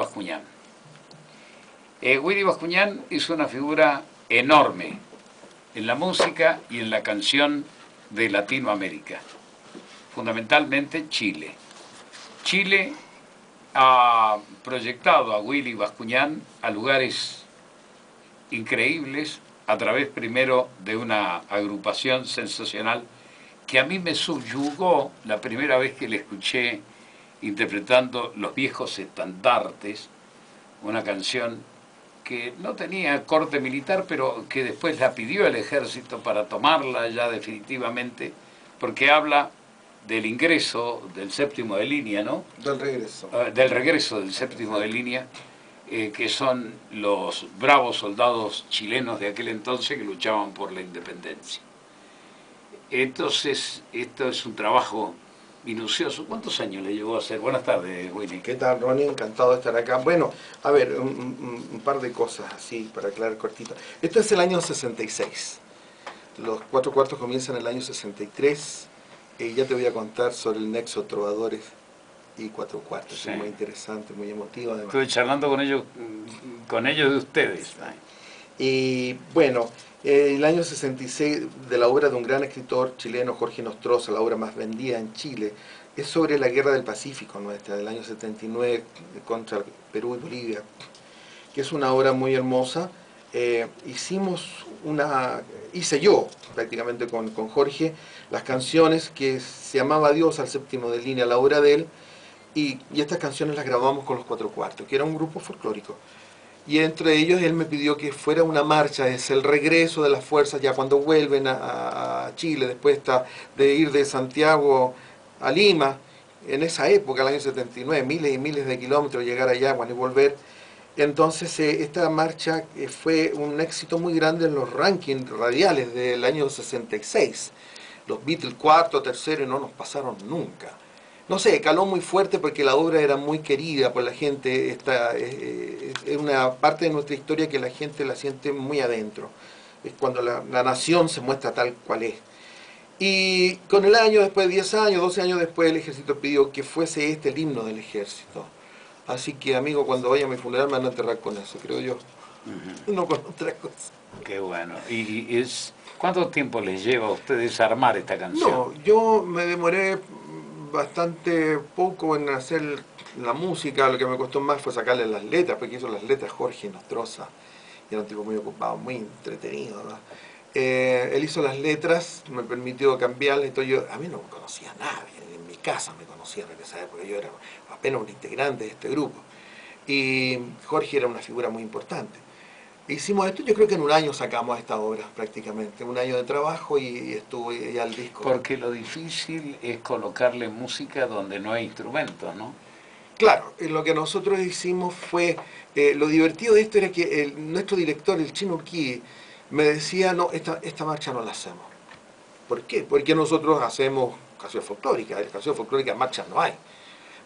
Bascuñán. Eh, Willy Bascuñán es una figura enorme en la música y en la canción de Latinoamérica, fundamentalmente Chile. Chile ha proyectado a Willy Bascuñán a lugares increíbles a través primero de una agrupación sensacional que a mí me subyugó la primera vez que le escuché interpretando Los viejos estandartes, una canción que no tenía corte militar, pero que después la pidió el ejército para tomarla ya definitivamente, porque habla del ingreso del séptimo de línea, ¿no? Del regreso. Ah, del regreso del séptimo de línea, eh, que son los bravos soldados chilenos de aquel entonces que luchaban por la independencia. Entonces, esto es un trabajo minucioso. ¿Cuántos años le llevó a hacer? Buenas tardes, Willy. ¿Qué tal, Ronnie? Encantado de estar acá. Bueno, a ver, un, un par de cosas así para aclarar cortito. Esto es el año 66. Los cuatro cuartos comienzan en el año 63 y ya te voy a contar sobre el nexo trovadores y cuatro cuartos. Sí. Es muy interesante, muy emotivo además. Estuve charlando con ellos, con ellos de ustedes. Y bueno, el año 66 de la obra de un gran escritor chileno, Jorge Nostroza, la obra más vendida en Chile, es sobre la guerra del Pacífico nuestra, del año 79 contra Perú y Bolivia, que es una obra muy hermosa. Eh, hicimos una, hice yo prácticamente con, con Jorge, las canciones que se llamaba Dios al séptimo de línea, la obra de él, y estas canciones las grabamos con los cuatro cuartos, que era un grupo folclórico. Y entre ellos él me pidió que fuera una marcha, es el regreso de las fuerzas ya cuando vuelven a, Chile, después de ir de Santiago a Lima, en esa época, el año 79, miles y miles de kilómetros llegar allá bueno, y volver. Entonces eh, esta marcha eh, fue un éxito muy grande en los rankings radiales del año 66. Los Beatles cuarto, tercero y no nos pasaron nunca no sé, caló muy fuerte porque la obra era muy querida por la gente, esta, eh, es una parte de nuestra historia que la gente la siente muy adentro, es cuando la, la, nación se muestra tal cual es. Y con el año después, 10 años, 12 años después, el ejército pidió que fuese este el himno del ejército. Así que, amigo, cuando vaya a mi funeral me van a enterrar con eso, creo yo, uh -huh. no con otra cosa. Qué bueno. ¿Y es cuánto tiempo les lleva a ustedes armar esta canción? No, yo me demoré bastante poco en hacer la música, lo que me costó más fue sacarle las letras, porque hizo las letras Jorge Nostroza, y era un tipo muy ocupado, muy entretenido. Eh, él hizo las letras, me permitió cambiarlas, entonces yo, a mí no me conocía nadie, en mi casa me conocían en esa época, yo era apenas un integrante de este grupo. Y Jorge era una figura muy importante. Hicimos esto, yo creo que en un año sacamos esta obra prácticamente, un año de trabajo y, y estuvo ya el disco. Porque lo difícil es colocarle música donde no hay instrumentos, ¿no? Claro, lo que nosotros hicimos fue, eh, lo divertido de esto era que el, nuestro director, el Chino Urquí, me decía, no, esta, esta marcha no la hacemos. ¿Por qué? Porque nosotros hacemos canción folclórica, en canción folclórica marchas no hay.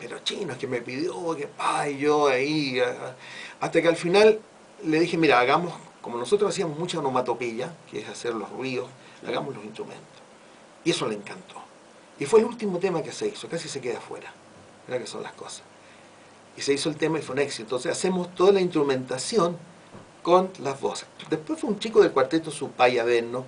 Pero Chino es que me pidió, que pa, y yo ahí, hasta que al final le dije, mira, hagamos, como nosotros hacíamos mucha onomatopeya, que es hacer los ruidos, hagamos los instrumentos. Y eso le encantó. Y fue el último tema que se hizo, casi se queda afuera. Mira que son las cosas. Y se hizo el tema y fue un éxito. Entonces hacemos toda la instrumentación con las voces. Después fue un chico del cuarteto Supay a vernos,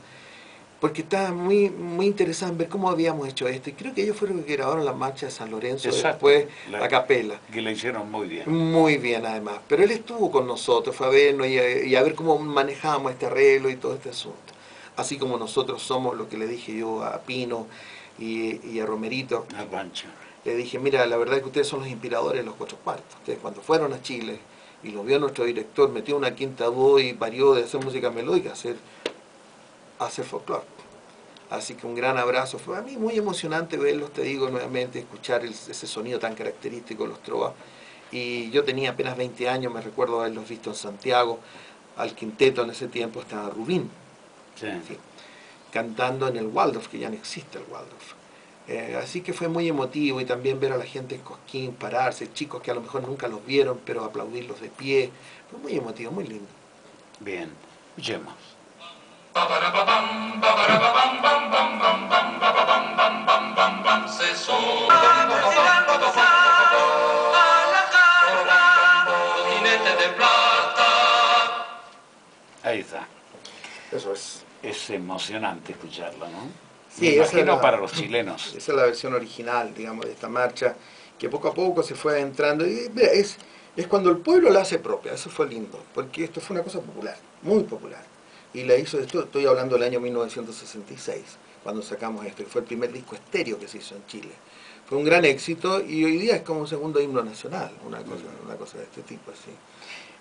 porque estaba muy, muy interesado en ver cómo habíamos hecho esto. Y creo que ellos fueron los que grabaron la marcha de San Lorenzo, Exacto. después La- la capela. Que la hicieron muy bien. Muy bien, además. Pero él estuvo con nosotros, fue a vernos y a, y a ver cómo manejábamos este arreglo y todo este asunto. Así como nosotros somos lo que le dije yo a Pino y, y a Romerito. A Pancho. Le dije, mira, la verdad es que ustedes son los inspiradores de los cuatro cuartos. Ustedes cuando fueron a Chile y lo vio nuestro director, metió una quinta voz y parió de hacer música melódica a hacer, a hacer folclore. Así que un gran abrazo. Fue a mí muy emocionante verlos, te digo nuevamente, escuchar el- ese sonido tan característico de los trovas. Y yo tenía apenas 20 años, me recuerdo haberlos visto en Santiago. Al quinteto en ese tiempo estaba Rubín, Sí. Sí. cantando en el Waldorf, que ya no existe el Waldorf. Eh, así que fue muy emotivo y también ver a la gente en Cosquín pararse, chicos que a lo mejor nunca los vieron, pero aplaudirlos de pie. Fue muy emotivo, muy lindo. Bien. Escuchemos. Ahí está. Eso es. Es emocionante escucharlo, ¿no? Sí, Me imagino la, para los chilenos. Esa es la versión original, digamos, de esta marcha, que poco a poco se fue entrando. Y mira, es, es cuando el pueblo la hace propia, eso fue lindo, porque esto fue una cosa popular, muy popular. Y la hizo, esto, estoy hablando del año 1966, cuando sacamos esto, que fue el primer disco estéreo que se hizo en Chile. Fue un gran éxito y hoy día es como un segundo himno nacional, una cosa, una cosa de este tipo así.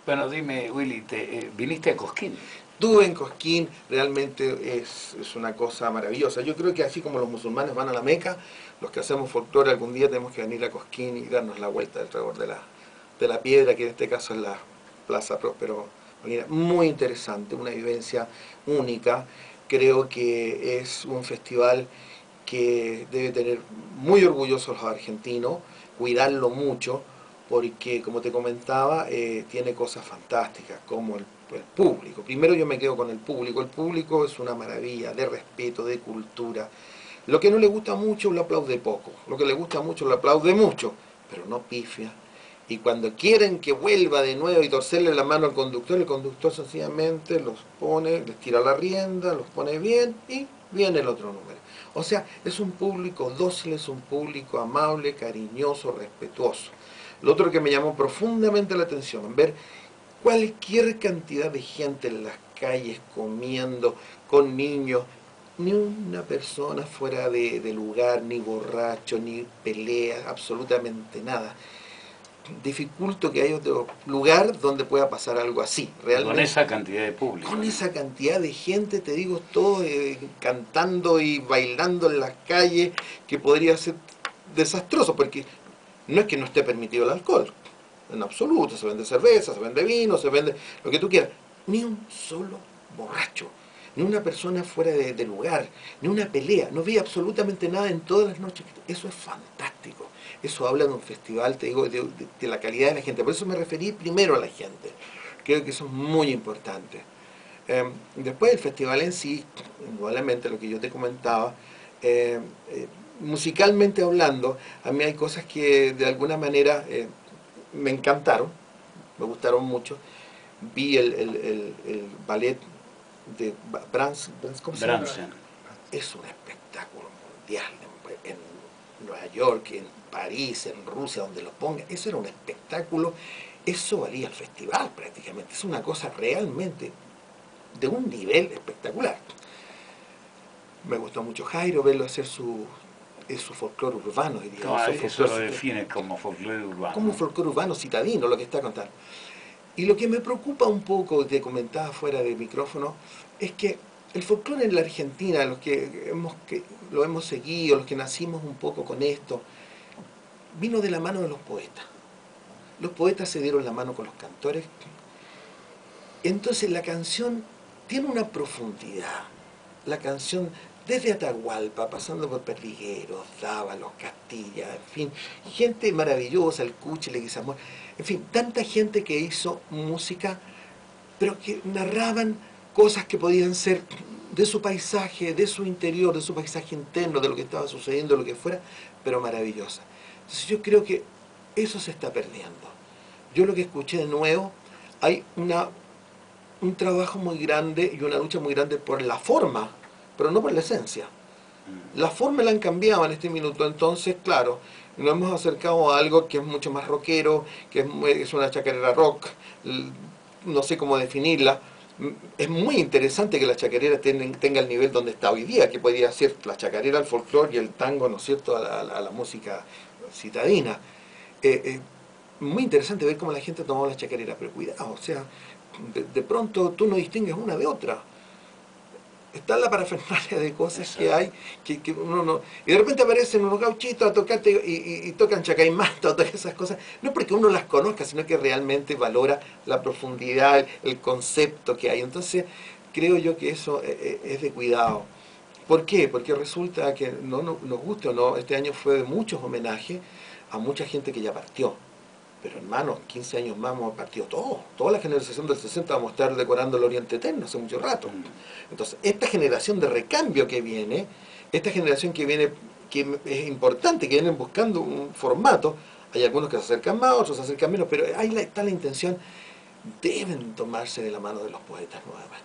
Bueno, dime, Willy, te, eh, ¿viniste a Cosquín? Estuve en Cosquín, realmente es, es, una cosa maravillosa. Yo creo que así como los musulmanes van a la Meca, los que hacemos folclore algún día tenemos que venir a Cosquín y darnos la vuelta alrededor de la, de la piedra, que en este caso es la Plaza Próspero. Muy interesante, una vivencia única. Creo que es un festival que debe tener muy orgullosos los argentinos, cuidarlo mucho, porque como te comentaba, eh, tiene cosas fantásticas, como el, el, público. Primero yo me quedo con el público, el público es una maravilla de respeto, de cultura. Lo que no le gusta mucho lo aplaude poco, lo que le gusta mucho lo aplaude mucho, pero no pifia. Y cuando quieren que vuelva de nuevo y torcerle la mano al conductor, el conductor sencillamente los pone, les tira la rienda, los pone bien y viene el otro número. O sea, es un público dócil, es un público amable, cariñoso, respetuoso. Lo otro que me llamó profundamente la atención, ver cualquier cantidad de gente en las calles comiendo, con niños, ni una persona fuera de, de lugar, ni borracho, ni pelea, absolutamente nada dificulto que haya otro lugar donde pueda pasar algo así. Realmente, con esa cantidad de público. Con esa cantidad de gente, te digo, todo eh, cantando y bailando en las calles, que podría ser desastroso, porque no es que no esté permitido el alcohol, en absoluto, se vende cerveza, se vende vino, se vende lo que tú quieras, ni un solo borracho, ni una persona fuera de, lugar, ni una pelea, no vi absolutamente nada en todas las noches, eso es fantástico eso habla de un festival, te digo, de, la calidad de la gente. Por eso me referí primero a la gente. Creo que eso es muy importante. Eh, después el festival en sí, indudablemente lo que yo te comentaba, eh, eh, musicalmente hablando, a mí hay cosas que de alguna manera eh, me encantaron, me gustaron mucho. Vi el ballet de Brans, Brans ¿cómo se llama? Es un espectáculo mundial en, en Nueva York, en París, en Rusia, donde lo ponga, eso era un espectáculo, eso valía el festival prácticamente, es una cosa realmente de un nivel espectacular. Me gustó mucho Jairo verlo hacer su, es su folclore urbano. No, eso folclore, lo define como folclore urbano. Como folclore urbano citadino, lo que está contando. Y lo que me preocupa un poco, te comentaba fuera del micrófono, es que el folclore en la Argentina, los que, hemos, que lo hemos seguido, los que nacimos un poco con esto, vino de la mano de los poetas. Los poetas se dieron la mano con los cantores. Entonces la canción tiene una profundidad. La canción, desde Atahualpa, pasando por Perligueros, Dávalos, Castilla, en fin, gente maravillosa, el Cuche, Leguizamón, en fin, tanta gente que hizo música, pero que narraban cosas que podían ser de su paisaje, de su interior, de su paisaje interno, de lo que estaba sucediendo, lo que fuera, pero maravillosa. Entonces yo creo que eso se está perdiendo. Yo lo que escuché de nuevo, hay una, un trabajo muy grande y una lucha muy grande por la forma, pero no por la esencia. La forma la han cambiado en este minuto, entonces, claro, nos hemos acercado a algo que es mucho más rockero, que es, es una chacarera rock, no sé cómo definirla. Es muy interesante que la chacarera tenga, el nivel donde está hoy día, que podría ser la chacarera, el folclore y el tango, ¿no es cierto?, a la, música citadina. Eh, eh, muy interesante ver cómo la gente tomó la chacarera, pero cuidado, o sea, de, de, pronto tú no distingues una de otra. Está la parafernalia de cosas Exacto. que hay, que, que, uno no... Y de repente aparecen unos gauchitos a tocarte y, y, y tocan chacaimata, todas esas cosas. No porque uno las conozca, sino que realmente valora la profundidad, el concepto que hay. Entonces, creo yo que eso eh, es de cuidado. ¿Por qué? Porque resulta que no, no, nos guste o no, este año fue de muchos homenajes a mucha gente que ya partió. Pero hermano, 15 años más hemos partido todos. Toda la generación del 60 vamos a estar decorando el Oriente Eterno hace mucho rato. Entonces, esta generación de recambio que viene, esta generación que viene, que es importante, que vienen buscando un formato, hay algunos que se acercan más, otros se acercan menos, pero ahí está la intención deben tomarse de la mano de los poetas nuevamente.